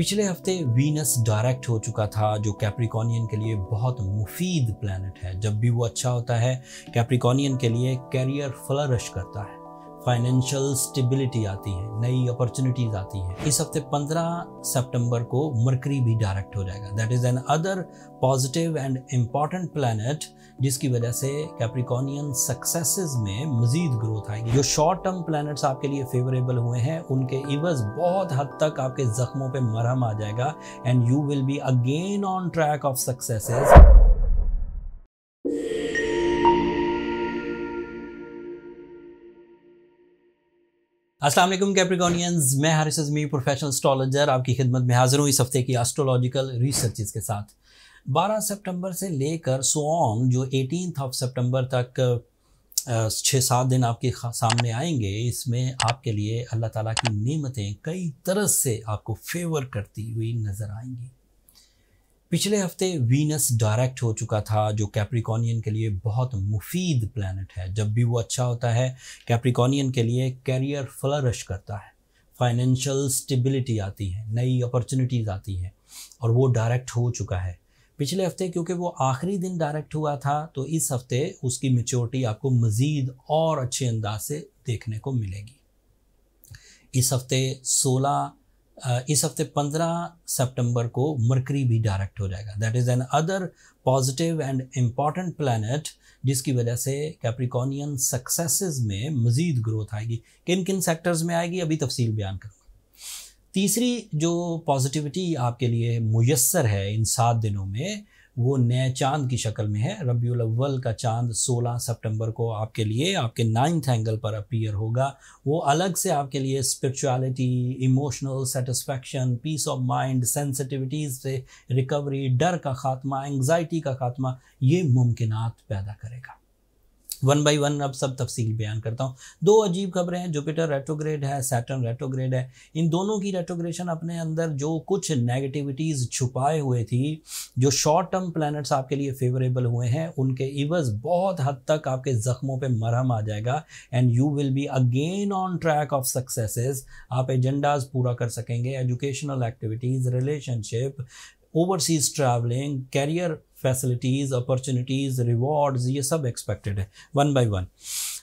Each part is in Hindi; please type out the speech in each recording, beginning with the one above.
पिछले हफ़्ते वीनस डायरेक्ट हो चुका था, जो कैप्रिकॉनियन के लिए बहुत मुफीद प्लानट है। जब भी वो अच्छा होता है, कैप्रिकॉनियन के लिए कैरियर फ्लरिश करता है। फाइनेंशियल स्टेबिलिटी आती है, नई अपॉर्चुनिटीज़ आती है। इस हफ़्ते 15 सितंबर को मरकरी भी डायरेक्ट हो जाएगा। That is an other positive and important planet जिसकी वजह से कैप्रिकॉनियन सक्सेसेस में मजीद ग्रोथ आएगी। जो शॉर्ट टर्म प्लैनेट्स आपके लिए फेवरेबल हुए हैं, उनके इवज बहुत हद तक आपके जख्मों पर मरहम आ जाएगा and you will be again on track of successes Aslam Capricornians मैं हारिस अजमी प्रोफेशनल एस्ट्रोलॉजर आपकी खिदमत में हाजिर हूँ इस हफ़्ते की एस्ट्रोलॉजिकल रिसर्चेस के साथ। 12 सितंबर से लेकर सो ऑन जो एटीन ऑफ़ सितंबर तक छः सात दिन आपके सामने आएँगे, इसमें आपके लिए अल्लाह ताला की नेमतें कई तरह से आपको फेवर करती हुई नज़र आएँगी। पिछले हफ़्ते वीनस डायरेक्ट हो चुका था, जो कैप्रिकॉनियन के लिए बहुत मुफीद प्लानट है। जब भी वो अच्छा होता है, कैप्रिकॉनियन के लिए कैरियर फ्लरिश करता है। फाइनेंशियल स्टेबिलिटी आती है, नई अपॉर्चुनिटीज़ आती हैं, और वो डायरेक्ट हो चुका है। पिछले हफ़्ते क्योंकि वो आखिरी दिन डायरेक्ट हुआ था तो इस हफ़्ते उसकी मेच्योरिटी आपको मज़ीद और अच्छे अंदाज से देखने को मिलेगी। इस हफ़्ते 16 इस हफ़्ते 15 सितंबर को मरकरी भी डायरेक्ट हो जाएगा। That is an other positive and important planet जिसकी वजह से कैप्रिकॉनियन सक्सेसेस में मज़ीद ग्रोथ आएगी। किन किन सेक्टर्स में आएगी, अभी तफसील बयान करूँगा। तीसरी जो पॉजिटिविटी आपके लिए मैसर है इन सात दिनों में वो नए चाँद की शक्ल में है। रबी अव्वल का चाँद 16 सितंबर को आपके लिए, आपके नाइन्थ एंगल पर अपीयर होगा। वो अलग से आपके लिए spirituality emotional satisfaction peace of mind sensitivities से रिकवरी डर का खात्मा एंगजाइटी का खात्मा, ये मुमकिन पैदा करेगा। वन बाई वन अब सब तफसील बयान करता हूँ। दो अजीब खबरें हैं जुपिटर रेट्रोग्रेड है सैटर्न रेट्रोग्रेड है। इन दोनों की रेट्रोग्रेशन अपने अंदर जो कुछ नेगेटिविटीज़ छुपाए हुए थी, जो शॉर्ट टर्म प्लैनेट्स आपके लिए फेवरेबल हुए हैं, उनके इवज बहुत हद तक आपके ज़ख्मों पर मरहम आ जाएगा and you will be again on track of successes आप एजेंडाज पूरा कर सकेंगे educational activities relationship overseas travelling career facilities opportunities rewards ये सब एक्सपेक्टेड है वन बाय वन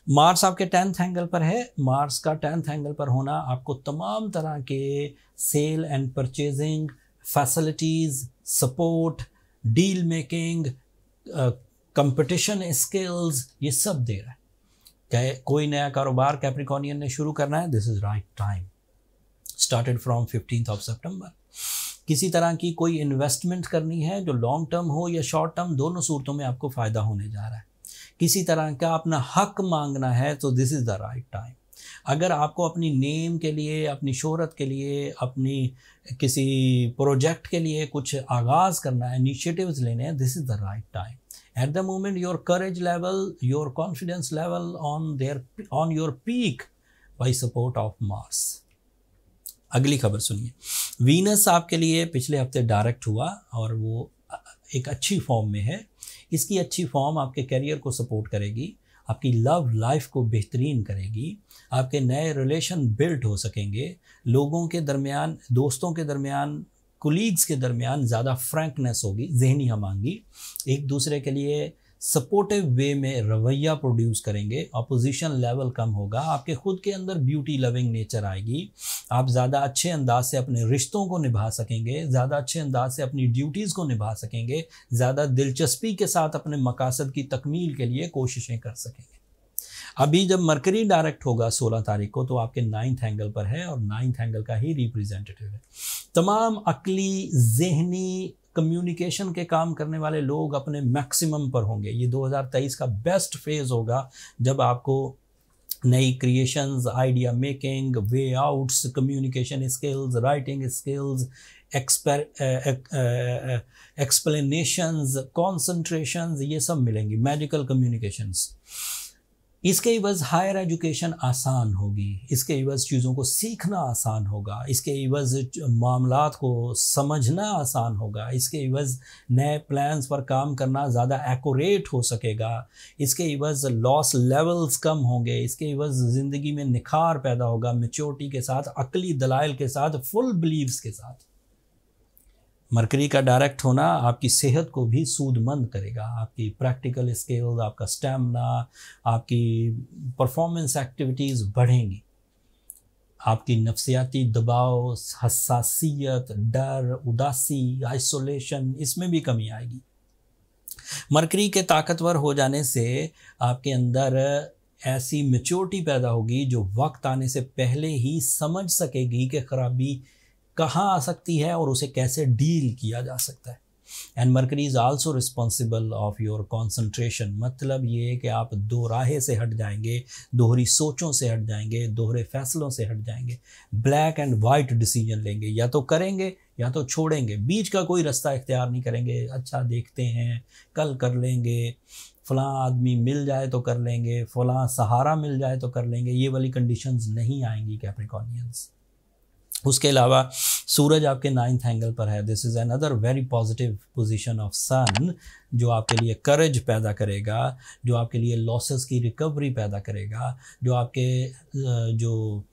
मार्स आपके टेंथ एंगल पर है मार्स का टेंथ एंगल पर होना आपको तमाम तरह के sale and purchasing facilities support deal making competition skills ये सब दे रहा है. क्या कोई नया कारोबार कैप्रिकॉनियन ने शुरू करना है this is right time started from fifteenth of September किसी तरह की कोई इन्वेस्टमेंट करनी है जो लॉन्ग टर्म हो या शॉर्ट टर्म दोनों सूरतों में आपको फ़ायदा होने जा रहा है। किसी तरह का अपना हक मांगना है तो this is the right time अगर आपको अपनी नेम के लिए, अपनी शोहरत के लिए, अपनी किसी प्रोजेक्ट के लिए कुछ आगाज़ करना है इनिशिएटिव्स लेने हैं this is the right time at the moment your courage level your confidence level on their on your peak by support of Mars अगली खबर सुनिए। वीनस आपके लिए पिछले हफ़्ते डायरेक्ट हुआ और वो एक अच्छी फॉर्म में है। इसकी अच्छी फॉर्म आपके करियर को सपोर्ट करेगी, आपकी लव लाइफ को बेहतरीन करेगी, आपके नए रिलेशन बिल्ड हो सकेंगे। लोगों के दरमियान, दोस्तों के दरमियान कुलीग्स के दरमियान ज़्यादा फ्रैंकनेस होगी, जहनी हमांगी एक दूसरे के लिए सपोर्टिव वे में रवैया प्रोड्यूस करेंगे अपोजिशन लेवल कम होगा, आपके खुद के अंदर ब्यूटी लविंग नेचर आएगी, आप ज़्यादा अच्छे अंदाज से अपने रिश्तों को निभा सकेंगे, ज़्यादा अच्छे अंदाज से अपनी ड्यूटीज़ को निभा सकेंगे, ज़्यादा दिलचस्पी के साथ अपने मकासद की तकमील के लिए कोशिशें कर सकेंगे। अभी जब मरकरी डायरेक्ट होगा 16 तारीख को तो आपके नाइन्थ एंगल पर है और नाइन्थ एंगल का ही रिप्रेजेंटेटिव है। तमाम अकली, जहनी कम्युनिकेशन के काम करने वाले लोग अपने मैक्सिमम पर होंगे। ये 2023 का बेस्ट फ़ेज़ होगा जब आपको नई creations idea making way outs communication skills writing skills एक्सपर explanations concentrations ये सब मिलेंगी। मेडिकल कम्युनिकेशंस इसके इवज़ हायर एजुकेशन आसान होगी। इसके इवज़ चीज़ों को सीखना आसान होगा। इसके इवज़ मामला को समझना आसान होगा। इसके इवज़ नए प्लान्स पर काम करना ज़्यादा एक्यूरेट हो सकेगा। इसके इवज़ लॉस लेवल्स कम होंगे। इसके इवज़ ज़िंदगी में निखार पैदा होगा। मेच्योरिटी के साथ, अकली दलाइल के साथ फुल बिलीव्स के साथ। मरकरी का डायरेक्ट होना आपकी सेहत को भी सूदमंद करेगा। आपकी प्रैक्टिकल स्किल्स, आपका स्टेमिना, आपकी परफॉर्मेंस एक्टिविटीज़ बढ़ेंगी। आपकी नफसियाती दबाव हसासीत डर, उदासी, आइसोलेशन, इसमें भी कमी आएगी। मरकरी के ताकतवर हो जाने से आपके अंदर ऐसी मेच्योरिटी पैदा होगी जो वक्त आने से पहले ही समझ सकेगी कि खराबी कहाँ आ सकती है और उसे कैसे डील किया जा सकता है। And Mercury is also responsible of your concentration मतलब ये कि आप दो राहे से हट जाएँगे, दोहरी सोचों से हट जाएँगे, दोहरे फैसलों से हट जाएँगे। ब्लैक एंड वाइट डिसीज़न लेंगे। या तो करेंगे, या तो छोड़ेंगे। बीच का कोई रास्ता इख्तियार नहीं करेंगे। अच्छा देखते हैं, कल कर लेंगे। फ़लाँ आदमी मिल जाए तो कर लेंगे। फ़लाँ सहारा मिल जाए तो कर लेंगे। ये वाली कंडीशंस नहीं आएँगी कैप्रिकॉनियंस उसके अलावा सूरज आपके नाइन्थ एंगल पर है। This is another very positive position of sun जो आपके लिए करेज पैदा करेगा, जो आपके लिए लॉसेस की रिकवरी पैदा करेगा, जो आपके जो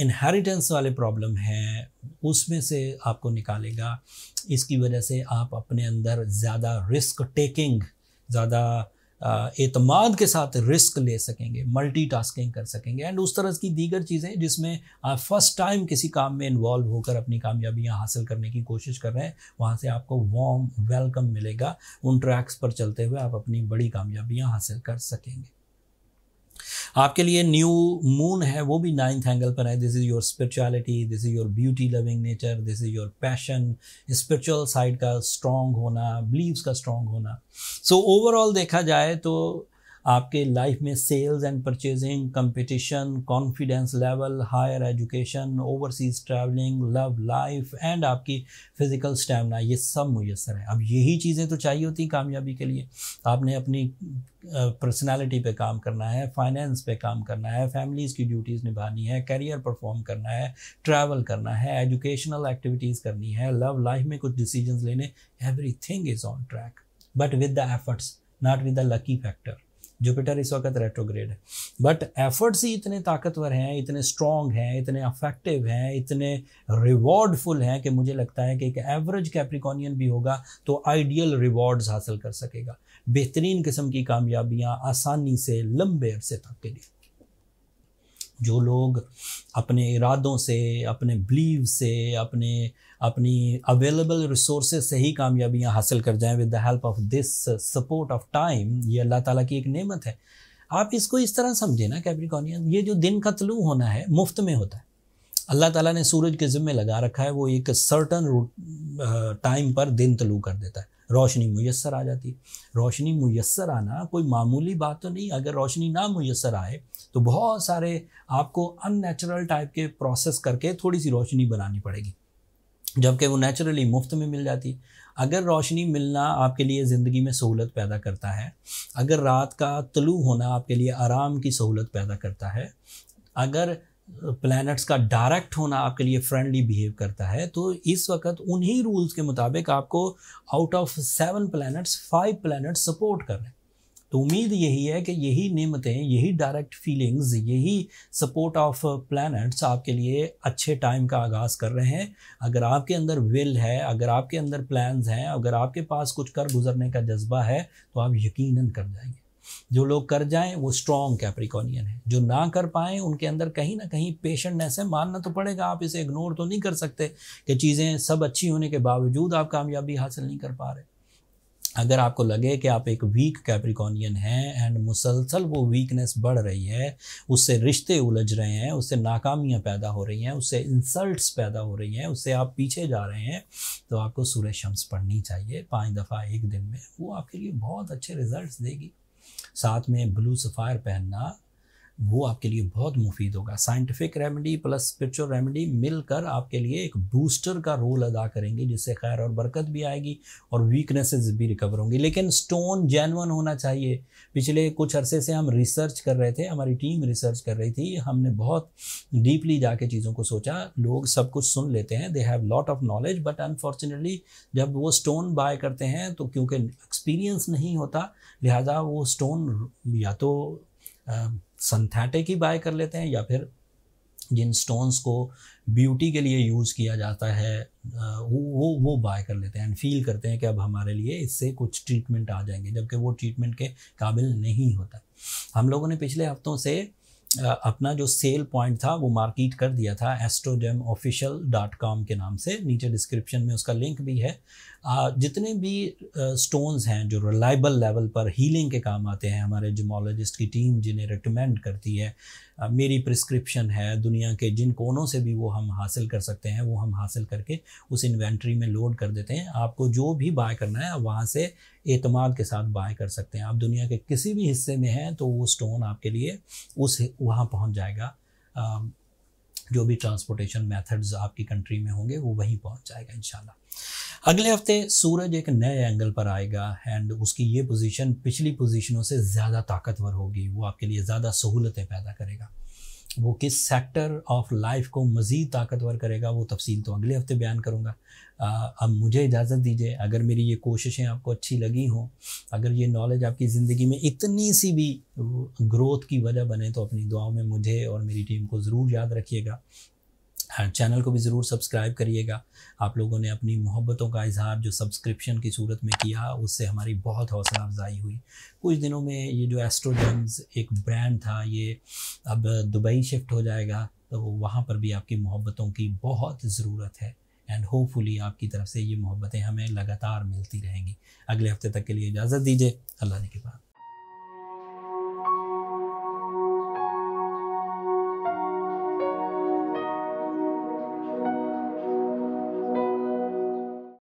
इनहेरिटेंस वाले प्रॉब्लम हैं, उसमें से आपको निकालेगा। इसकी वजह से आप अपने अंदर ज़्यादा रिस्क टेकिंग ज़्यादा एतमाद के साथ रिस्क ले सकेंगे मल्टीटास्किंग कर सकेंगे एंड उस तरह की दीगर चीज़ें जिसमें आप फ़र्स्ट टाइम किसी काम में इन्वॉल्व होकर अपनी कामयाबियाँ हासिल करने की कोशिश कर रहे हैं, वहाँ से आपको वार्म वेलकम मिलेगा, उन ट्रैक्स पर चलते हुए आप अपनी बड़ी कामयाबियाँ हासिल कर सकेंगे। आपके लिए न्यू मून है वो भी नाइन्थ एंगल पर है। This is your spirituality this is your beauty loving nature this is your passion spiritual side का स्ट्रॉन्ग होना बिलीव्स का स्ट्रॉन्ग होना। सो so, ओवरऑल देखा जाए तो आपके लाइफ में sales and purchasing competition confidence level higher education overseas travelling love life and आपकी फ़िज़िकल स्टेमिना ये सब मुयसर है। अब यही चीज़ें तो चाहिए होती कामयाबी के लिए। आपने अपनी पर्सनालिटी पे काम करना है फाइनेंस पे काम करना है फैमिलीज़ की ड्यूटीज़ निभानी है करियर परफॉर्म करना है ट्रैवल करना है एजुकेशनल एक्टिविटीज़ करनी है लव लाइफ में कुछ डिसीजंस लेने everything is on track but with the efforts not with the lucky factor Jupiter इस वक्त रेट्रोग्रेड है। बट एफर्ट्स ही इतने ताकतवर हैं, इतने स्ट्रॉन्ग हैं, इतने अफेक्टिव हैं, इतने रिवॉर्डफुल हैं कि मुझे लगता है कि एक एवरेज कैप्रिकॉनियन भी होगा तो आइडियल रिवॉर्ड्स हासिल कर सकेगा। बेहतरीन किस्म की कामयाबियाँ आसानी से, लंबे अरसे तक के लिए। जो लोग अपने इरादों से, अपने बिलीव से, अपने, अपनी अवेलेबल रिसोर्स से ही कामयाबियाँ हासिल कर जाएँ with the help of this support of time ये अल्लाह ताला की एक नेमत है। आप इसको इस तरह समझे ना कैप्रिकॉनियन ये जो दिन का तलू होना है, मुफ़्त में होता है। अल्लाह ताला ने सूरज के ज़िम्मे लगा रखा है, वो एक सर्टन टाइम पर दिन तलू कर देता है। रोशनी मैसर आ जाती। रोशनी मैसर आना कोई मामूली बात तो नहीं, अगर रोशनी ना मैसर आए तो बहुत सारे आपको अननेचुरल टाइप के प्रोसेस करके थोड़ी सी रोशनी बनानी पड़ेगी, जबकि वो नेचुरली मुफ़्त में मिल जाती। अगर रोशनी मिलना आपके लिए ज़िंदगी में सहूलत पैदा करता है, अगर रात का तलू होना आपके लिए आराम की सहूलत पैदा करता है, अगर प्लैनेट्स का डायरेक्ट होना आपके लिए फ्रेंडली बिहेव करता है तो इस वक्त उन्हीं रूल्स के मुताबिक आपको out of seven planets five planets support कर रहे हैं। तो उम्मीद यही है कि यही नेमतें, यही डायरेक्ट फीलिंग्स यही सपोर्ट ऑफ़ प्लैनेट्स आपके लिए अच्छे टाइम का आगाज़ कर रहे हैं। अगर आपके अंदर विल है, अगर आपके अंदर प्लान्स हैं, अगर आपके पास कुछ कर गुजरने का जज्बा है तो आप यकीनन कर जाएँगे। जो लोग कर जाएँ, वो स्ट्रॉन्ग कैप्रिकॉनियन है। जो ना कर पाएँ, उनके अंदर कहीं ना कहीं पेशेंटनेस है, मानना तो पड़ेगा, आप इसे इग्नोर तो नहीं कर सकते कि चीज़ें सब अच्छी होने के बावजूद आप कामयाबी हासिल नहीं कर पा रहे। अगर आपको लगे कि आप एक वीक कैप्रिकॉनियन हैं एंड मुसलसल वो वीकनेस बढ़ रही है, उससे रिश्ते उलझ रहे हैं, उससे नाकामियाँ पैदा हो रही हैं, उससे इंसल्ट्स पैदा हो रही हैं, उससे आप पीछे जा रहे हैं तो आपको सूर्य शम्स पढ़नी चाहिए। पाँच दफ़ा एक दिन में वो आपके लिए बहुत अच्छे रिज़ल्ट देगी। साथ में ब्लू सफ़ायर पहनना वो आपके लिए बहुत मुफीद होगा। Scientific remedy plus spiritual remedy मिलकर आपके लिए एक बूस्टर का रोल अदा करेंगे, जिससे खैर और बरकत भी आएगी और वीकनेसेस भी रिकवर होंगी। लेकिन स्टोन जैनवन होना चाहिए। पिछले कुछ अरसे से हम रिसर्च कर रहे थे, हमारी टीम रिसर्च कर रही थी, हमने बहुत डीपली जाके चीज़ों को सोचा। लोग सब कुछ सुन लेते हैं they have lot of knowledge but unfortunately जब वो स्टोन बाय करते हैं तो क्योंकि एक्सपीरियंस नहीं होता, लिहाजा वो स्टोन या तो सिंथेटिक ही बाय कर लेते हैं या फिर जिन स्टोन्स को ब्यूटी के लिए यूज़ किया जाता है वो वो बाय कर लेते हैं एंड फील करते हैं कि अब हमारे लिए इससे कुछ ट्रीटमेंट आ जाएँगे, जबकि वो ट्रीटमेंट के काबिल नहीं होता। हम लोगों ने पिछले हफ्तों से अपना जो सेल पॉइंट था वो मार्केट कर दिया था एस्ट्रोजेम ऑफिशियल डॉट कॉम के नाम से, नीचे डिस्क्रिप्शन में उसका लिंक भी है। जितने भी स्टोन्स हैं जो रिलायबल लेवल पर हीलिंग के काम आते हैं, हमारे जिमोलॉजिस्ट की टीम जिन्हें रिकमेंड करती है मेरी प्रिस्क्रिप्शन है, दुनिया के जिन कोनों से भी वो हम हासिल कर सकते हैं, वो हम हासिल करके उस इन्वेंट्री में लोड कर देते हैं। आपको जो भी बाय करना है, आप वहाँ से एतमाद के साथ बाय कर सकते हैं। आप दुनिया के किसी भी हिस्से में हैं तो वो स्टोन आपके लिए उस वहाँ पहुँच जाएगा। जो भी ट्रांसपोर्टेशन मेथड्स आपकी कंट्री में होंगे, वो वहीं पहुँच जाएगा इन अगले हफ़्ते सूरज एक नए एंगल पर आएगा एंड उसकी ये पोजीशन पिछली पोजीशनों से ज़्यादा ताकतवर होगी, वो आपके लिए ज़्यादा सहूलतें पैदा करेगा। वो किस सेक्टर ऑफ़ लाइफ को मज़ीद ताकतवर करेगा, वो तफसील तो अगले हफ़्ते बयान करूँगा। अब मुझे इजाज़त दीजिए, अगर मेरी ये कोशिशें आपको अच्छी लगी हों, अगर ये नॉलेज आपकी ज़िंदगी में इतनी सी भी ग्रोथ की वजह बने तो अपनी दुआओं में मुझे और मेरी टीम को ज़रूर याद रखिएगा। चैनल को भी ज़रूर सब्सक्राइब करिएगा। आप लोगों ने अपनी मोहब्बतों का इजहार, जो सब्सक्रिप्शन की सूरत में किया, उससे हमारी बहुत हौसला अफजाई हुई। कुछ दिनों में ये जो एस्ट्रोजेम्स एक ब्रांड था, ये अब दुबई शिफ्ट हो जाएगा तो वहाँ पर भी आपकी मोहब्बतों की बहुत ज़रूरत है। एंड होपफुली आपकी तरफ़ से ये मोहब्बतें हमें लगातार मिलती रहेंगी। अगले हफ़्ते तक के लिए इजाज़त दीजिए। अल्लाह ने के बाद